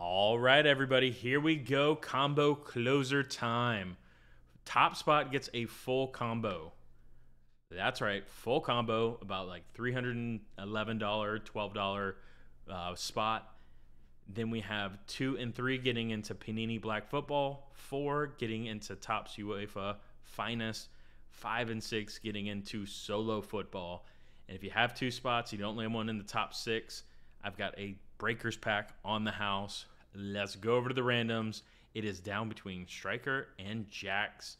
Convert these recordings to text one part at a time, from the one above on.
All right, everybody, here we go. Combo closer time. Top spot gets a full combo. That's right, full combo, about like $311, $12 uh, spot. Then we have two and three getting into Panini Black Football, four getting into Topps UEFA Finest, five and six getting into Solo Football. And if you have two spots, you don't land one in the top six, I've got a breakers pack on the house. Let's go over to the randoms. It is down between Striker and Jax.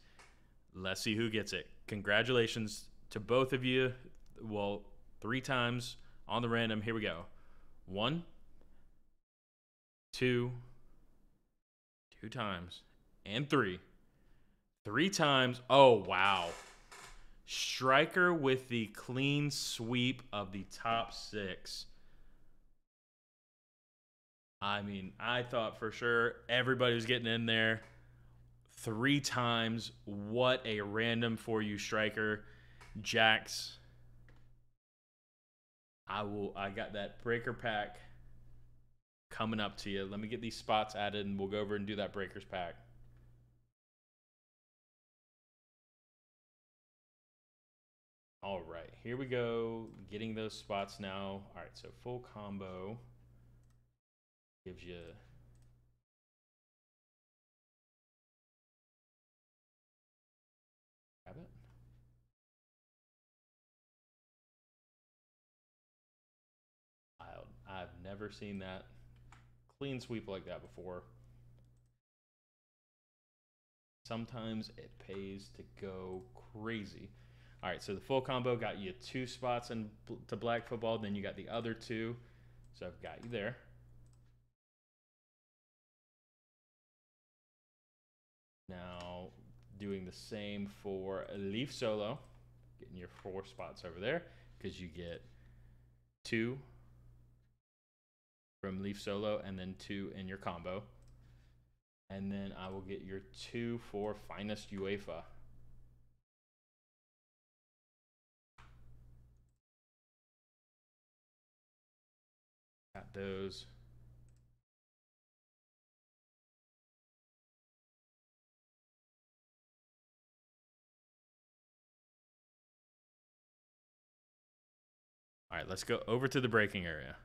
Let's see who gets it. Congratulations to both of you. Well, three times on the random. Here we go. One, two, two times, and three. Three times. Oh, wow. Striker with the clean sweep of the top six. I mean, I thought for sure everybody was getting in there three times. What a random for you, striker. Jax. I will I got that breaker pack coming up to you. Let me get these spots added and we'll go over and do that breakers pack. All right, here we go. Getting those spots now. All right, so full combo gives you grab it. I've never seen that clean sweep like that before. Sometimes it pays to go crazy. All right, so the full combo got you two spots in to black football, then you got the other two. So I've got you there. Now doing the same for Leaf Solo, getting your four spots over there because you get two from Leaf Solo and then two in your combo. And then I will get your two for Finest UEFA. Got those. Let's go over to the breaking area.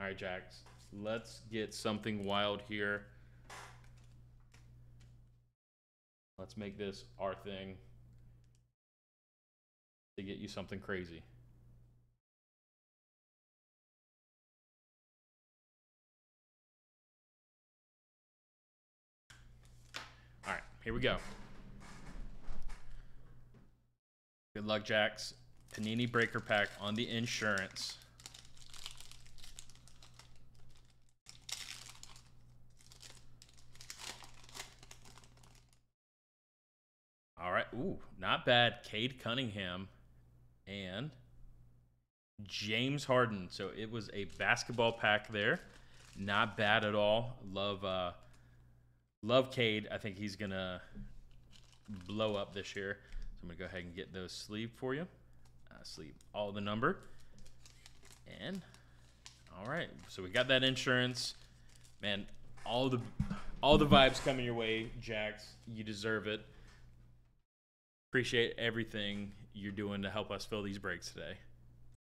All right, Jax, let's get something wild here. Let's make this our thing to get you something crazy. All right, here we go. Good luck, Jax. Panini Breaker Pack on the insurance. All right. Ooh, not bad. Cade Cunningham and James Harden. So it was a basketball pack there. Not bad at all. Love uh love Cade. I think he's gonna blow up this year. So I'm gonna go ahead and get those sleeved for you uh, sleep all the number. And all right, so we got that insurance. Man, all the all the vibes coming your way, Jax. You deserve it. Appreciate everything you're doing to help us fill these breaks today.